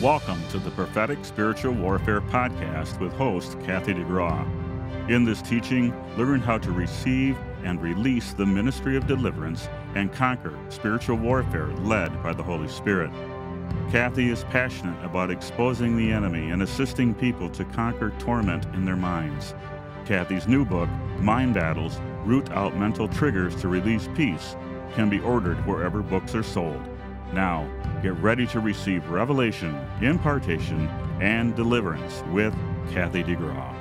Welcome to the Prophetic Spiritual Warfare Podcast with host Kathy DeGraw. In this teaching, learn how to receive and release the ministry of deliverance and conquer spiritual warfare led by the Holy Spirit. Kathy is passionate about exposing the enemy and assisting people to conquer torment in their minds. Kathy's new book, Mind Battles Root Out Mental Triggers to Release Peace, can be ordered wherever books are sold. Now, get ready to receive revelation, impartation, and deliverance with Kathy DeGraw.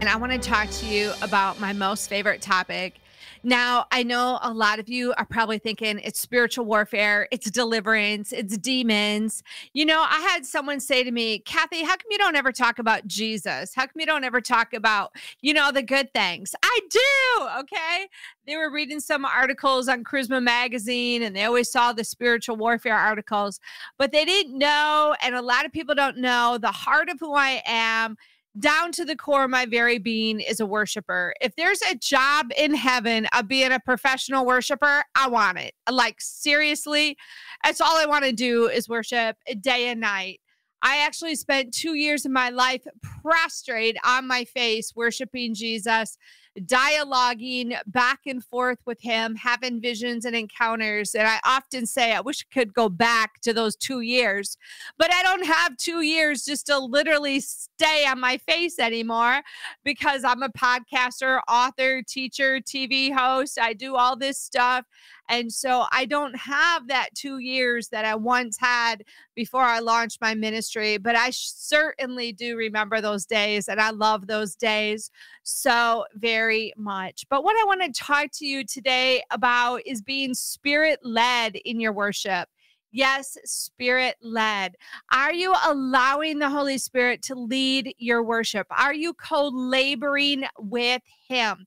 And I want to talk to you about my most favorite topic. Now, I know a lot of you are probably thinking it's spiritual warfare, it's deliverance, it's demons. You know, I had someone say to me, Kathy, how come you don't ever talk about Jesus? How come you don't ever talk about, you know, the good things? I do. Okay. They were reading some articles on Charisma Magazine and they always saw the spiritual warfare articles, but they didn't know. And a lot of people don't know the heart of who I am down to the core of my very being is a worshiper. If there's a job in heaven of being a professional worshiper, I want it. Like, seriously, that's all I want to do is worship day and night. I actually spent two years of my life prostrate on my face, worshiping Jesus dialoguing back and forth with him, having visions and encounters. And I often say, I wish I could go back to those two years, but I don't have two years just to literally stay on my face anymore because I'm a podcaster, author, teacher, TV host. I do all this stuff. And so I don't have that two years that I once had before I launched my ministry, but I certainly do remember those days and I love those days so very much. But what I want to talk to you today about is being spirit led in your worship. Yes, spirit led. Are you allowing the Holy Spirit to lead your worship? Are you co laboring with Him?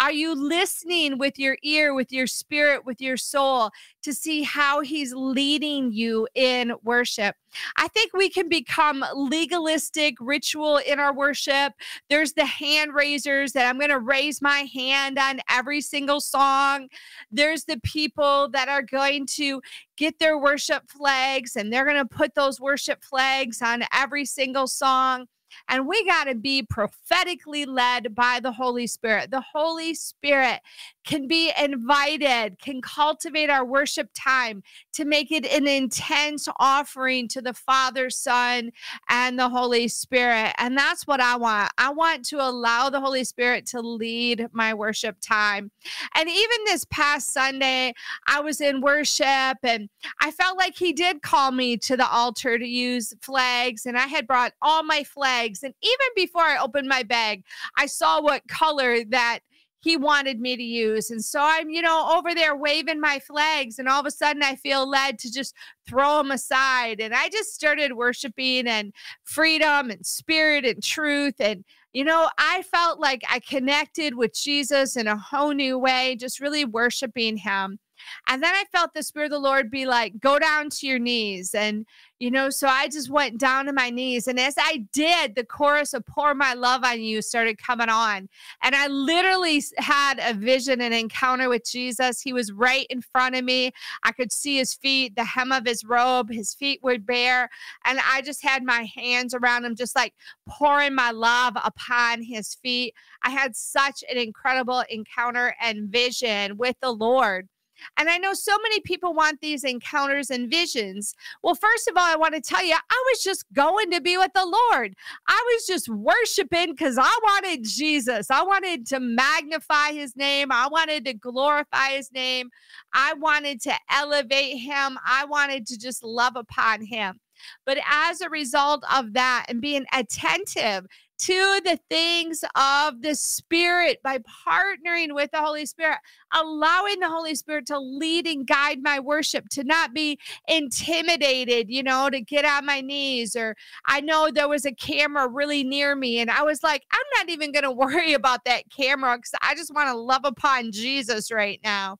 Are you listening with your ear, with your spirit, with your soul to see how He's leading you in worship? I think we can become legalistic, ritual in our worship. There's the hand raisers that I'm going to raise my hand on every single song. There's the people that are going to get their worship flags and they're going to put those worship flags on every single song. And we got to be prophetically led by the Holy Spirit. The Holy Spirit can be invited, can cultivate our worship time to make it an intense offering to the Father, Son, and the Holy Spirit. And that's what I want. I want to allow the Holy Spirit to lead my worship time. And even this past Sunday, I was in worship and I felt like He did call me to the altar to use flags. And I had brought all my flags. And even before I opened my bag, I saw what color that he wanted me to use. And so I'm, you know, over there waving my flags, and all of a sudden I feel led to just throw them aside. And I just started worshiping and freedom and spirit and truth. And, you know, I felt like I connected with Jesus in a whole new way, just really worshiping him. And then I felt the Spirit of the Lord be like, go down to your knees. And, you know, so I just went down to my knees. And as I did, the chorus of Pour My Love on You started coming on. And I literally had a vision, an encounter with Jesus. He was right in front of me. I could see his feet, the hem of his robe, his feet were bare. And I just had my hands around him, just like pouring my love upon his feet. I had such an incredible encounter and vision with the Lord. And I know so many people want these encounters and visions. Well, first of all, I want to tell you, I was just going to be with the Lord. I was just worshiping because I wanted Jesus. I wanted to magnify his name. I wanted to glorify his name. I wanted to elevate him. I wanted to just love upon him. But as a result of that and being attentive to the things of the Spirit by partnering with the Holy Spirit, allowing the Holy Spirit to lead and guide my worship, to not be intimidated, you know, to get on my knees. Or I know there was a camera really near me, and I was like, I'm not even going to worry about that camera because I just want to love upon Jesus right now.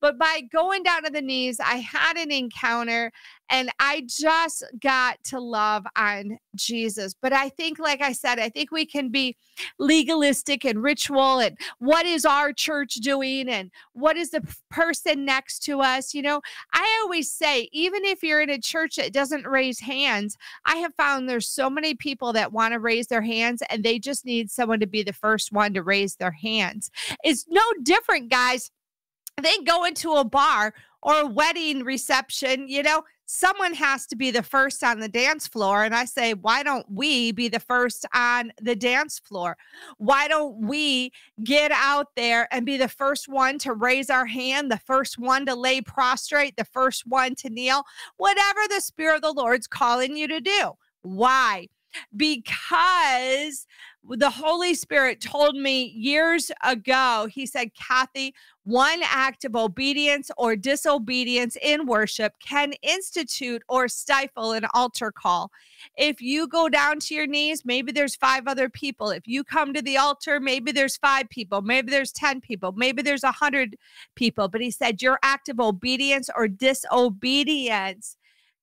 But by going down to the knees, I had an encounter and I just got to love on Jesus. But I think, like I said, I think we can be legalistic and ritual and what is our church doing and what is the person next to us. You know, I always say, even if you're in a church that doesn't raise hands, I have found there's so many people that want to raise their hands and they just need someone to be the first one to raise their hands. It's no different, guys. They go into a bar or a wedding reception, you know, someone has to be the first on the dance floor. And I say, why don't we be the first on the dance floor? Why don't we get out there and be the first one to raise our hand, the first one to lay prostrate, the first one to kneel, whatever the Spirit of the Lord's calling you to do? Why? Because the Holy Spirit told me years ago, He said, Kathy, one act of obedience or disobedience in worship can institute or stifle an altar call. If you go down to your knees, maybe there's five other people. If you come to the altar, maybe there's five people, maybe there's 10 people, maybe there's a hundred people. But he said, Your act of obedience or disobedience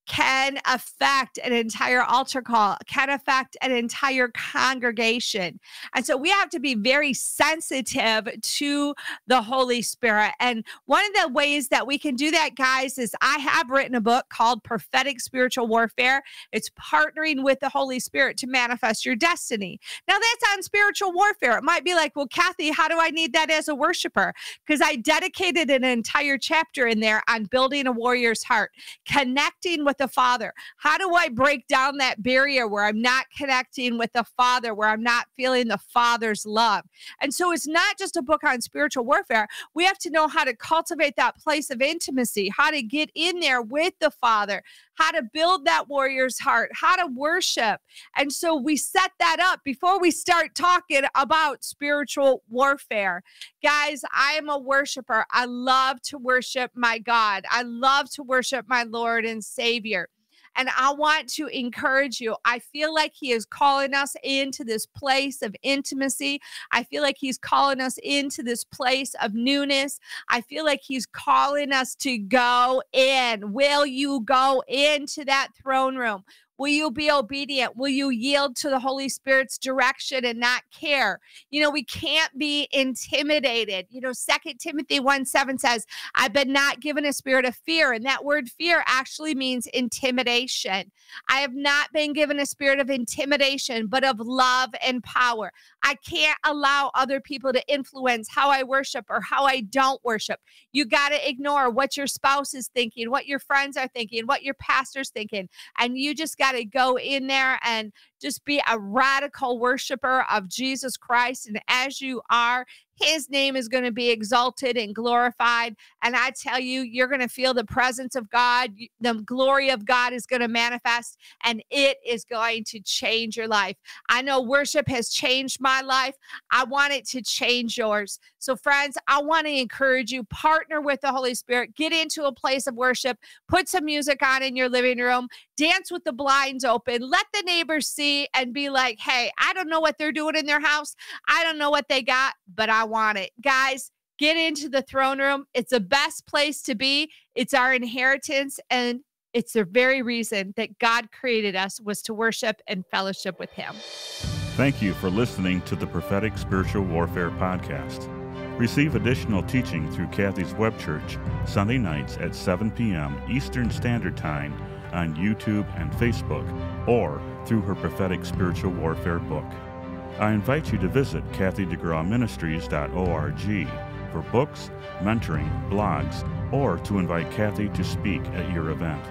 can affect an entire altar call, can affect an entire congregation. And so we have to be very sensitive to the Holy Spirit. And one of the ways that we can do that, guys, is I have written a book called Prophetic Spiritual Warfare. It's partnering with the Holy Spirit to manifest your destiny. Now, that's on spiritual warfare. It might be like, well, Kathy, how do I need that as a worshiper? Because I dedicated an entire chapter in there on building a warrior's heart, connecting with the Father? How do I break down that barrier where I'm not connecting with the Father, where I'm not feeling the Father's love? And so it's not just a book on spiritual warfare. We have to know how to cultivate that place of intimacy, how to get in there with the Father, how to build that warrior's heart, how to worship. And so we set that up before we start talking about spiritual warfare. Guys, I am a worshiper. I love to worship my God, I love to worship my Lord and Savior. And I want to encourage you. I feel like He is calling us into this place of intimacy. I feel like He's calling us into this place of newness. I feel like He's calling us to go in. Will you go into that throne room? Will you be obedient? Will you yield to the Holy Spirit's direction and not care? You know, we can't be intimidated. You know, Second Timothy 1 7 says, I've been not given a spirit of fear. And that word fear actually means intimidation. I have not been given a spirit of intimidation, but of love and power. I can't allow other people to influence how I worship or how I don't worship. You got to ignore what your spouse is thinking, what your friends are thinking, what your pastor's thinking. And you just got got to go in there and just be a radical worshiper of Jesus Christ. And as you are, his name is going to be exalted and glorified. And I tell you, you're going to feel the presence of God. The glory of God is going to manifest and it is going to change your life. I know worship has changed my life. I want it to change yours. So, friends, I want to encourage you partner with the Holy Spirit, get into a place of worship, put some music on in your living room, dance with the blinds open, let the neighbors see and be like, hey, I don't know what they're doing in their house. I don't know what they got, but I want it. Guys, get into the throne room. It's the best place to be. It's our inheritance. And it's the very reason that God created us was to worship and fellowship with Him. Thank you for listening to the Prophetic Spiritual Warfare Podcast. Receive additional teaching through Kathy's Web Church Sunday nights at 7 p.m. Eastern Standard Time on YouTube and Facebook or through her prophetic spiritual warfare book. I invite you to visit kathydegrawministries.org for books, mentoring, blogs, or to invite Kathy to speak at your event.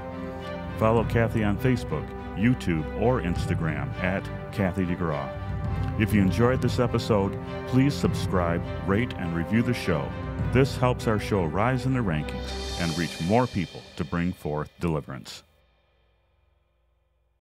Follow Kathy on Facebook, YouTube, or Instagram at Kathy DeGraw. If you enjoyed this episode, please subscribe, rate, and review the show. This helps our show rise in the rankings and reach more people to bring forth deliverance.